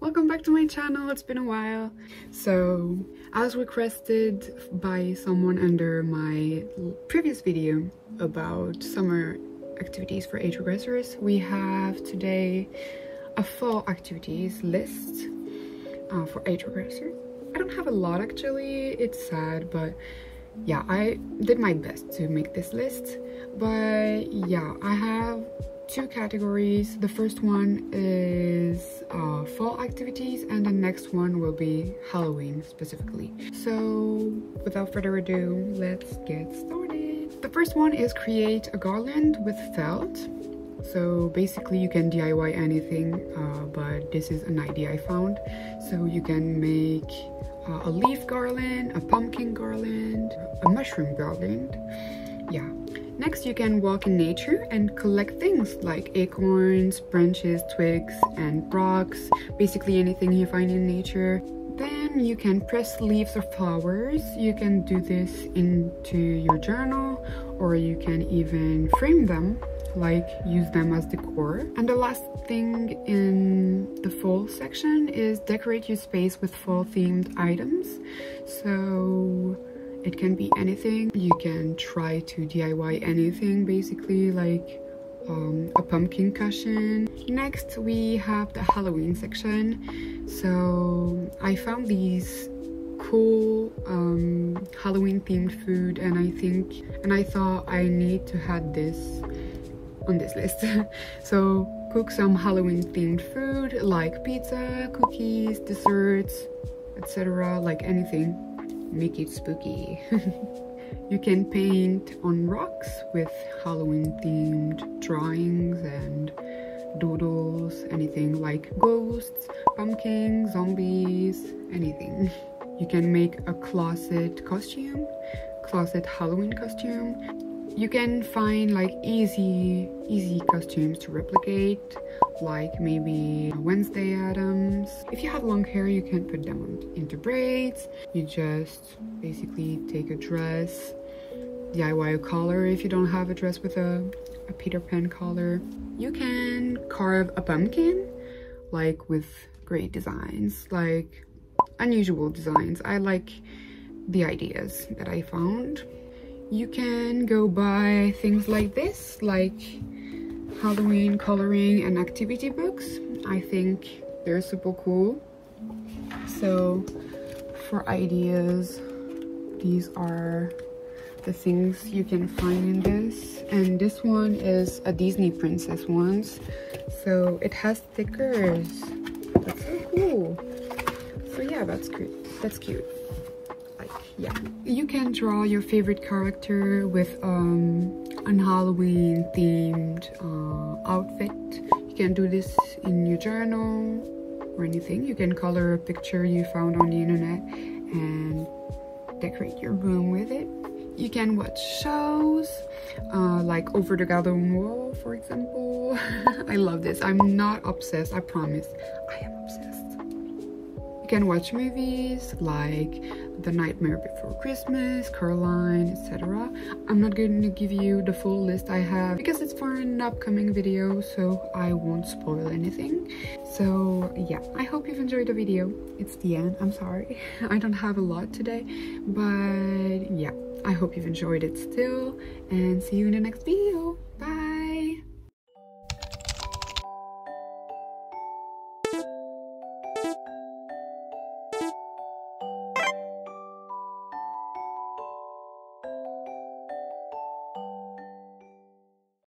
welcome back to my channel it's been a while. So as requested by someone under my previous video about summer activities for age regressors we have today a fall activities list uh, for age regressors. I don't have a lot actually. It's sad but yeah i did my best to make this list. But yeah i have two categories. The first one is uh, fall activities and the next one will be Halloween specifically. So without further ado, let's get started. The first one is create a garland with felt. So basically you can DIY anything, uh, but this is an idea I found. So you can make uh, a leaf garland, a pumpkin garland, a mushroom garland. Yeah, Next, you can walk in nature and collect things like acorns, branches, twigs, and rocks, basically anything you find in nature. Then you can press leaves or flowers. You can do this into your journal or you can even frame them like use them as decor. And the last thing in the fall section is decorate your space with fall themed items. So it can be anything. You can try to diy anything basically like um, a pumpkin cushion. Next we have the halloween section. So i found these cool um, halloween themed food and i think and i thought i need to have this on this list. So cook some halloween themed food like pizza cookies desserts etc like anything make it spooky. you can paint on rocks with Halloween themed drawings and doodles, anything like ghosts, pumpkins, zombies, anything. You can make a closet costume, closet Halloween costume. You can find like easy, easy costumes to replicate like maybe Wednesday Addams. If you have long hair, you can put them into braids. You just basically take a dress, DIY a collar if you don't have a dress with a, a Peter Pan collar. You can carve a pumpkin like with great designs, like unusual designs. I like the ideas that I found. You can go buy things like this, like Halloween coloring and activity books. I think they're super cool. So for ideas, these are the things you can find in this. And this one is a Disney princess ones. So it has stickers. That's so cool. So yeah, that's cute. That's cute. Like, yeah. You can draw your favorite character with um an Halloween themed uh, outfit. You can do this in your journal or anything. You can color a picture you found on the internet and decorate your room with it. You can watch shows uh, like Over the Garden Wall, for example. I love this. I'm not obsessed, I promise. I am obsessed. You can watch movies like the Nightmare Before Christmas, Coraline, etc. I'm not going to give you the full list I have because it's for an upcoming video, so I won't spoil anything. So yeah, I hope you've enjoyed the video. It's the end, I'm sorry. I don't have a lot today, but yeah, I hope you've enjoyed it still and see you in the next video.